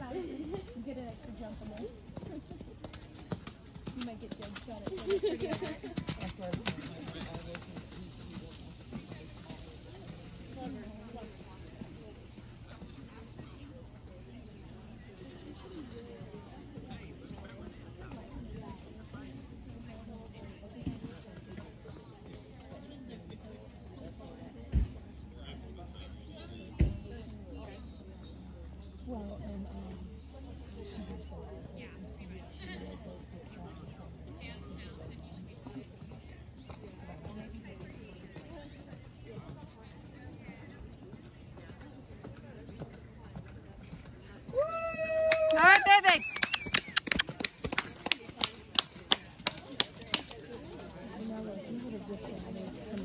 You get an extra jump on there. you might get jump shot at Well, and um. Yeah, pretty much. And you should be fine. All right, baby. She would have just been